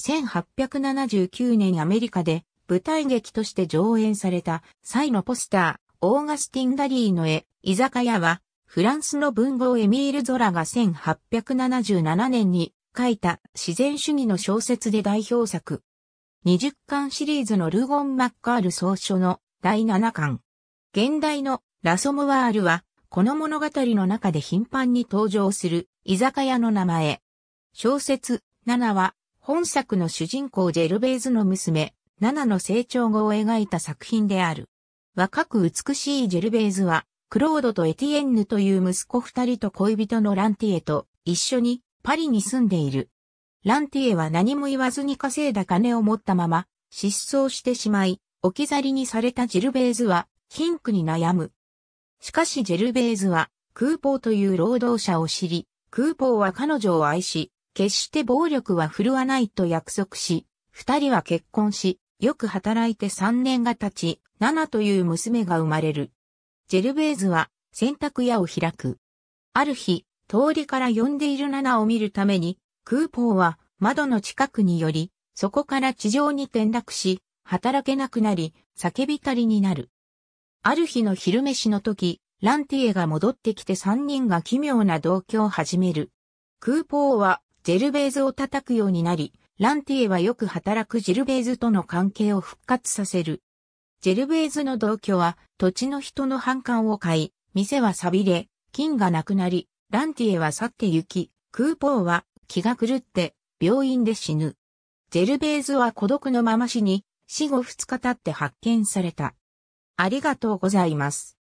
1879年アメリカで舞台劇として上演された際のポスター、オーガスティン・ダリーの絵、居酒屋は、フランスの文豪エミール・ゾラが1877年に書いた自然主義の小説で代表作。20巻シリーズのルゴン・マッカール総書の第7巻。現代のラソムワールは、この物語の中で頻繁に登場する居酒屋の名前。小説、7は、本作の主人公ジェルベーズの娘、7の成長後を描いた作品である。若く美しいジェルベーズは、クロードとエティエンヌという息子二人と恋人のランティエと一緒にパリに住んでいる。ランティエは何も言わずに稼いだ金を持ったまま失踪してしまい、置き去りにされたジェルベーズは貧苦に悩む。しかしジェルベーズはクーポーという労働者を知り、クーポーは彼女を愛し、決して暴力は振るわないと約束し、二人は結婚し、よく働いて三年が経ち、ナナという娘が生まれる。ジェルベーズは洗濯屋を開く。ある日、通りから呼んでいるナナを見るために、クーポーは窓の近くにより、そこから地上に転落し、働けなくなり、叫びたりになる。ある日の昼飯の時、ランティエが戻ってきて三人が奇妙な同居を始める。クーポーはジェルベーズを叩くようになり、ランティエはよく働くジェルベーズとの関係を復活させる。ジェルベーズの同居は土地の人の反感を買い、店は錆びれ、金がなくなり、ランティエは去って行き、クーポーは気が狂って病院で死ぬ。ジェルベーズは孤独のまま死に、死後二日経って発見された。ありがとうございます。